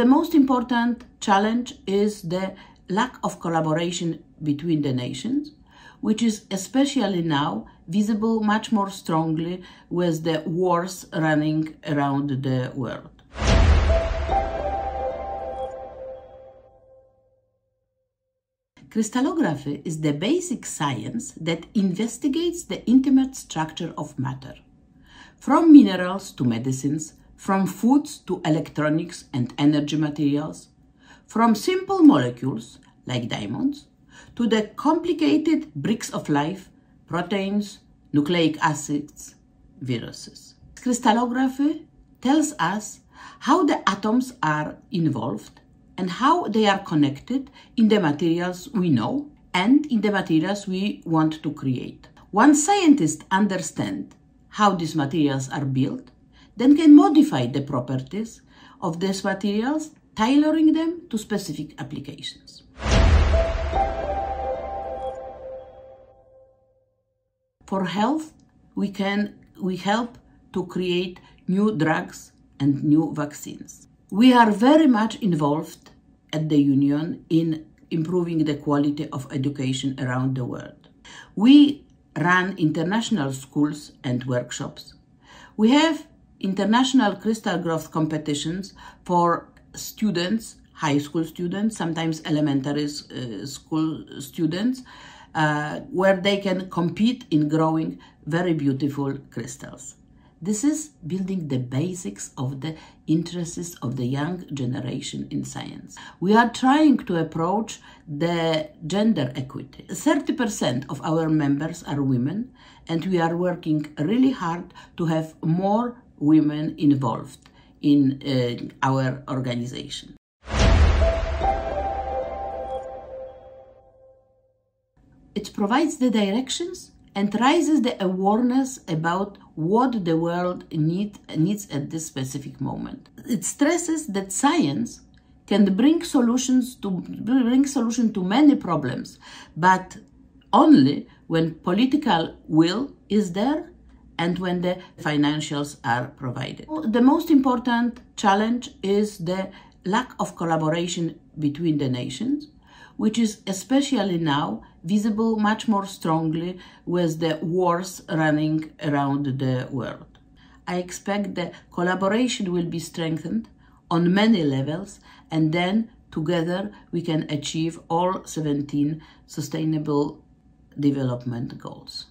The most important challenge is the lack of collaboration between the nations, which is especially now visible much more strongly with the wars running around the world. Crystallography is the basic science that investigates the intimate structure of matter. From minerals to medicines, from foods to electronics and energy materials, from simple molecules like diamonds to the complicated bricks of life, proteins, nucleic acids, viruses. Crystallography tells us how the atoms are involved and how they are connected in the materials we know and in the materials we want to create. Once scientists understand how these materials are built, then can modify the properties of these materials, tailoring them to specific applications. For health, we can we help to create new drugs and new vaccines. We are very much involved at the Union in improving the quality of education around the world. We run international schools and workshops. We have international crystal growth competitions for students, high school students, sometimes elementary uh, school students, uh, where they can compete in growing very beautiful crystals. This is building the basics of the interests of the young generation in science. We are trying to approach the gender equity. 30% of our members are women, and we are working really hard to have more women involved in uh, our organization. It provides the directions and raises the awareness about what the world need, needs at this specific moment. It stresses that science can bring solutions to bring solution to many problems, but only when political will is there and when the financials are provided. The most important challenge is the lack of collaboration between the nations which is especially now visible much more strongly with the wars running around the world. I expect the collaboration will be strengthened on many levels and then together we can achieve all 17 sustainable development goals.